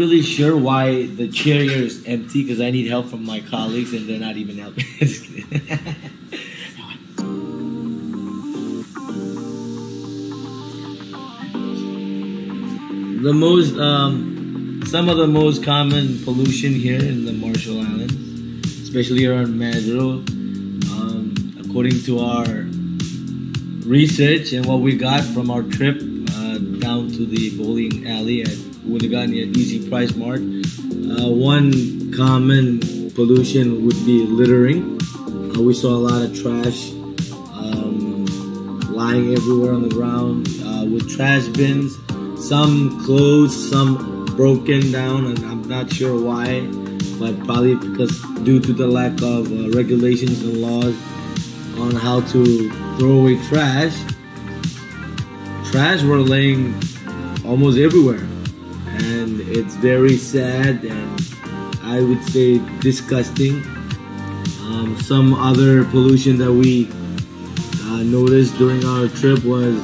really sure why the chair here is empty because I need help from my colleagues and they're not even helping. The most, um, some of the most common pollution here in the Marshall Islands, especially around Majuro, um, according to our research and what we got from our trip uh, down to the bowling alley at Woonagani at Easy Price mark. Uh, one common pollution would be littering. Uh, we saw a lot of trash um, lying everywhere on the ground uh, with trash bins. Some closed, some broken down, and I'm not sure why, but probably because due to the lack of uh, regulations and laws on how to throw away trash, trash were laying almost everywhere and it's very sad and I would say disgusting. Um, some other pollution that we uh, noticed during our trip was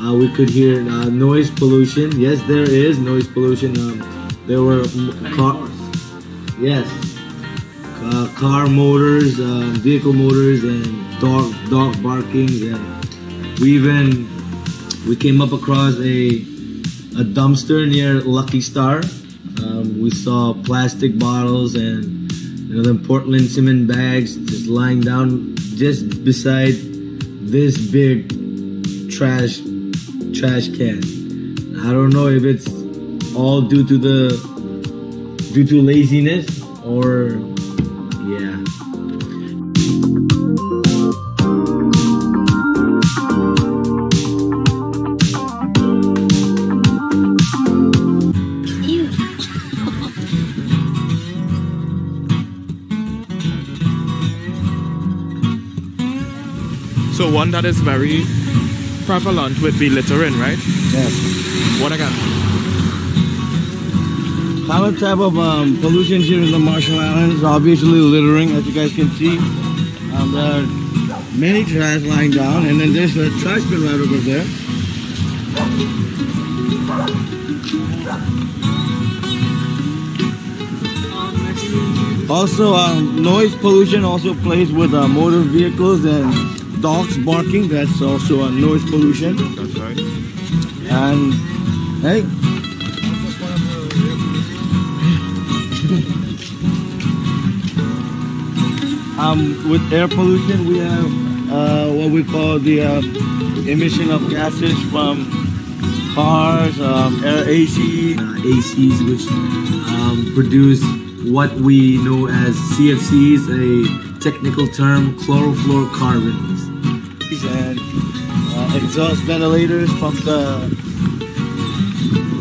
uh, we could hear uh, noise pollution. Yes, there is noise pollution. Um, there were car, yes, uh, car motors, um, vehicle motors, and dog dog barkings, and we even we came up across a a dumpster near Lucky Star. Um, we saw plastic bottles and you know them Portland cement bags just lying down just beside this big trash trash can. I don't know if it's all due to the due to laziness or So one that is very prevalent would be littering, right? Yes. What again? Common type of um, pollution here in the Marshall Islands, obviously littering, as you guys can see. Um, there are many trash lying down, and then there's a trash bin right over there. Also, um, noise pollution also plays with uh, motor vehicles and dogs barking. That's also a noise pollution. That's right. And hey, um, with air pollution, we have uh, what we call the uh, emission of gases from cars, um, air AC, uh, ACs, which um, produce what we know as CFCs, a technical term, chlorofluorocarbons, and uh, exhaust ventilators from the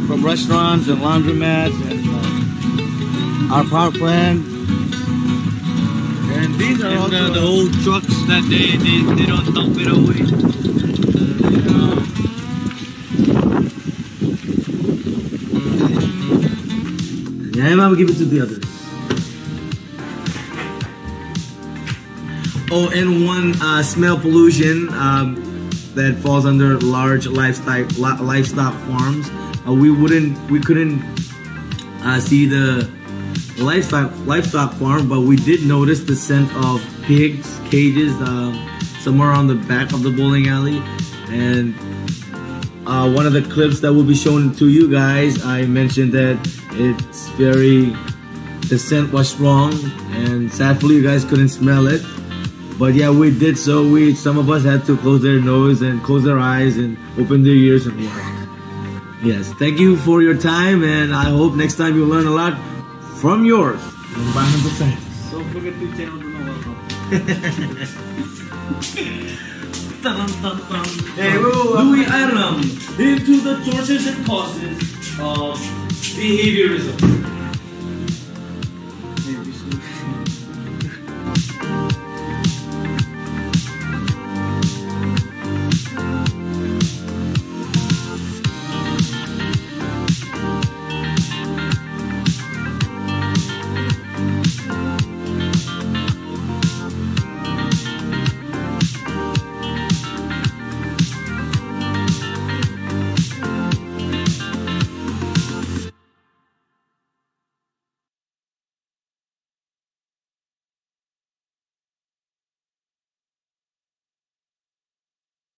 from restaurants and laundromats and uh, our power plant. And these are all And uh, the old trucks that they, they, they don't dump it away. Yeah, I'm gonna give it to the others. Oh, and one uh, smell pollution um, that falls under large livestock livestock farms. Uh, we wouldn't, we couldn't uh, see the livestock livestock farm, but we did notice the scent of pigs cages um, somewhere on the back of the bowling alley, and uh, one of the clips that will be shown to you guys, I mentioned that it's very, the scent was strong, and sadly you guys couldn't smell it. But yeah, we did so. We some of us had to close their nose and close their eyes and open their ears and walk. Yes, thank you for your time, and I hope next time you learn a lot from yours. 100%. Don't forget to channel the welcome. Hey, Louis Aram into the sources and causes of behaviorism.